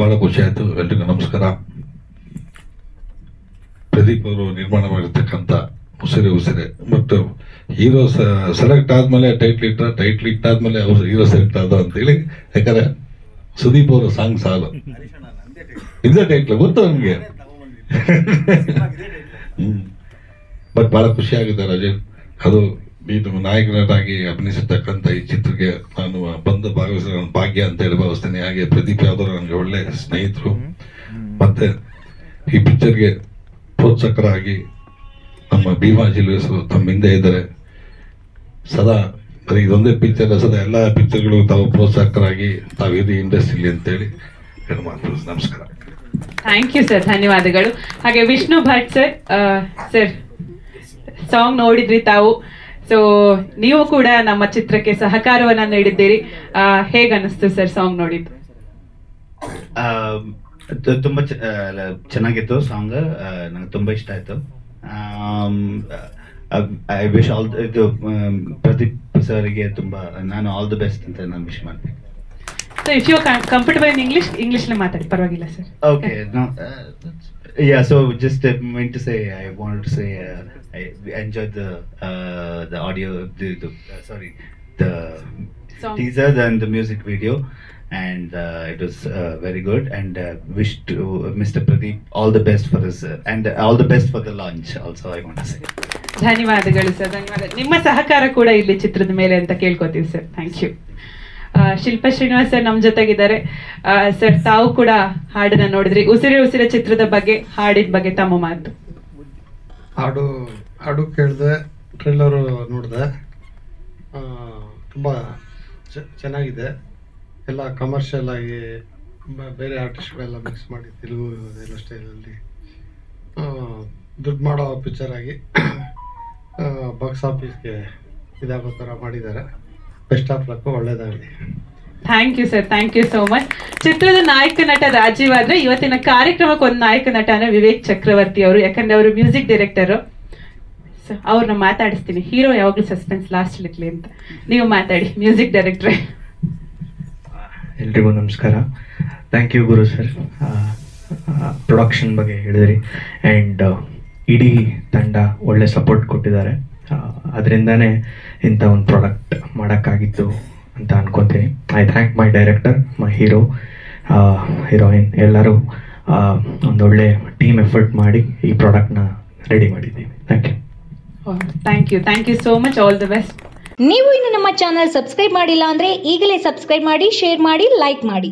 ಬಹಳ ಖುಷಿ ಆಯ್ತು. ಎಲ್ರಿಗೂ ನಮಸ್ಕಾರ. ಪ್ರದೀಪ್ ಅವರು ನಿರ್ಮಾಣ ಮಾಡಿರ್ತಕ್ಕಂಥ Usire Usire. But hero select ಆದಮೇಲೆ ಟೈಟ್ಲ್ ಇಟ್ಟ ಟೈಟ್ಲ್ ಇಟ್ಟಾದ್ಮೇಲೆ ಅವರು ಹೀರೋ ಸೆಲೆಕ್ಟ್ ಆದ ಅಂತೇಳಿ ಯಾಕಂದ್ರೆ ಸುದೀಪ್ ಅವರ ಸಾಂಗ್ ಸಾಲು. ಇದೇ ಟೈಟ್ಲ್ ಗೊತ್ತು ನನಗೆ ಬಟ್ ಬಹಳ ಖುಷಿ ಆಗಿದೆ ರಾಜೇಶ್. ಅದು ಇದು ನಾಯಕನಾಗಿ ಅಭಿನಯಿಸತಕ್ಕಂಥ ಈ ಚಿತ್ರಕ್ಕೆ ನಾನು ಬಂದು ಭಾಗವಹಿಸಿದ ನನ್ನ ಭಾಗ್ಯ ಅಂತ ಹೇಳಿ ಭಾವಿಸ್ತೇನೆ. ಹಾಗೆ ಪ್ರದೀಪ್ ಯಾದವ್ ನನಗೆ ಒಳ್ಳೆ ಸ್ನೇಹಿತರು. ಮತ್ತೆ ಈ ಪಿಕ್ಚರ್ಗೆ ಪ್ರೋತ್ಸಾಹಕರಾಗಿ ನಮ್ಮ ಭೀಮಾ ಜಿಲ್ಲೆಸರು ತಮ್ಮ ಹಿಂದೆ ಇದ್ದಾರೆ. ಸದಾ ಬರೀ ಇದೊಂದೇ ಪಿಕ್ಚರ್ ಸದಾ ಎಲ್ಲ ಪಿಕ್ಚರ್ಗಳು ತಾವು ಪ್ರೋತ್ಸಾಹಕರಾಗಿ ತಾವು ಇರಿ ಇಂಡಸ್ಟ್ರಿಲಿ ಅಂತೇಳಿ ಹೇಳಿ ಮಾತು ನಮಸ್ಕಾರ. ಥ್ಯಾಂಕ್ ಯು ಸರ್ ಧನ್ಯವಾದಗಳು. ಹಾಗೆ Vishnu Bhat sir sir song ನೋಡಿದ್ರಿ ತಾವು. ಸೊ ನೀವು ಕೂಡ ನಮ್ಮ ಚಿತ್ರಕ್ಕೆ ಸಹಕಾರವನ್ನ ನೀಡಿದ್ದೀರಿ. ಆ, ಹೇಗ್ ಅನಿಸ್ತು ಸರ್ ಸಾಂಗ್ ನೋಡಿದ್ದು? ತುಂಬಾ ಚೆನ್ನಾಗಿತ್ತು ಸಾಂಗ್. ನಂಗೆ ತುಂಬಾ ಇಷ್ಟ ಆಯ್ತು. ಐ ವಿಶ್ ಆಲ್ ಇದು ಪ್ರದೀಪ್ ಸರ್ಗೆ ತುಂಬಾ ನಾನು ಆಲ್ ದಿ ಬೆಸ್ಟ್ ಅಂತ ನಾನು ವಿಶ್ ಮಾಡ್ತೀನಿ. So if you comfortable in English ಇಂಗ್ಲಿಷ್ನ ಮಾತಾಡಿ ಪರವಾಗಿಲ್ಲ sir. Okay uh, yeah. So just uh, meant to say, I wanted to say, uh, I enjoyed the uh, the audio, the, the uh, sorry, the Song. teaser and the music video, and uh, it was uh, very good. And uh, wish to uh, Mr. Pradeep all the best for his uh, and all the best for the launch. Also, I want to say. ಧನ್ಯವಾದಗಳು sir ಧನ್ಯವಾದ ನಿಮ್ಮ ಸಹಕಾರ ಕೂಡ ಇಲ್ಲಿ ಚಿತ್ರದ ಮೇಲೆ ಅಂತ ಕೇಳ್ಕೊತೀವಿ sir thank you Shilpa Srinivas sir ನಮ್ಮ ಜೊತೆಗಿದ್ದಾರೆ. ಸರ್, ತಾವು ಕೂಡ ಹಾಡನ್ನ ನೋಡಿದ್ರಿ. ಉಸಿರೆ ಉಸಿರೆ ಚಿತ್ರದ ಬಗ್ಗೆ, ಹಾಡಿದ ಬಗ್ಗೆ ತಮ್ಮ ಮಾತು. ಹಾಡು ಹಾಡು ಕೇಳಿದೆ ಟ್ರೈಲರು ನೋಡಿದೆ. ತುಂಬ ಚೆನ್ನಾಗಿದೆ. ಎಲ್ಲ ಕಮರ್ಷಿಯಲ್ ಆಗಿ ಬೇರೆ ಆರ್ಟಿಸ್ಟ್ಗಳೆಲ್ಲ ಮಿಕ್ಸ್ ಮಾಡಿ ತೆಲುಗು ಎಲ್ಲ ಸ್ಟೈಲಲ್ಲಿ ದುಡ್ಡು ಮಾಡೋ ಪಿಕ್ಚರ್ ಆಗಿ ಬಾಕ್ಸ್ ಆಫೀಸ್ಗೆ ಇದಾಗೋ ಥರ ಮಾಡಿದ್ದಾರೆ. ಬೆಸ್ಟ್ ಆಫ್ ಲಕ್ ಒಳ್ಳೇದಾಗಲಿ. Thank you sir thank you so much ಚಿತ್ರದ ನಾಯಕ ನಟ ರಾಜೀವ್ ಆದ್ರೆ ಇವತ್ತಿನ ಕಾರ್ಯಕ್ರಮಕ್ಕೆ ಒಂದು ನಾಯಕ ನಟ ಅಂದ್ರೆ ವಿವೇಕ್ ಚಕ್ರವರ್ತಿ ಅವರು. ಯಾಕಂದ್ರೆ ಅವರು ಮ್ಯೂಸಿಕ್ ಡೈರೆಕ್ಟರ್. ಅವ್ರನ್ನ ಮಾತಾಡಿಸ್ತೀನಿ. ಹೀರೋ ಯಾವಾಗಲೂ ಸಸ್ಪೆನ್ಸ್ ಲಾಸ್ಟ್ ಇರ್ಲಿ ಅಂತ. ನೀವು ಮಾತಾಡಿ ಮ್ಯೂಸಿಕ್ ಡೈರೆಕ್ಟ್ರೆ. ಎಲ್ರಿಗೂ ನಮಸ್ಕಾರ. Thank you Guru sir production ಬಗ್ಗೆ ಹೇಳಿದ್ರಿ. ಆ್ಯಂಡ್ ಇಡೀ ತಂಡ ಒಳ್ಳೆ ಸಪೋರ್ಟ್ ಕೊಟ್ಟಿದ್ದಾರೆ. ಅದರಿಂದನೇ ಇಂಥ ಒಂದು ಪ್ರಾಡಕ್ಟ್ ಮಾಡೋಕ್ಕಾಗಿತ್ತು ಅಂತ ಅನ್ಕೊತೀನಿ. I thank my director my hero heroine ಎಲ್ಲರೂ ಒಂದೊಳ್ಳೆ ಟೀಮ್ ಎಫರ್ಟ್ ಮಾಡಿ ಈ ಪ್ರಾಡಕ್ಟ್ನ ರೆಡಿ ಮಾಡಿದ್ದೀವಿ. Thank you thank you thank you so much all the best ನೀವು ಇನ್ನು ನಮ್ಮ ಚಾನಲ್ ಸಬ್ಸ್ಕ್ರೈಬ್ ಮಾಡಿಲ್ಲ ಅಂದರೆ ಈಗಲೇ ಸಬ್ಸ್ಕ್ರೈಬ್ ಮಾಡಿ ಶೇರ್ ಮಾಡಿ ಲೈಕ್ ಮಾಡಿ.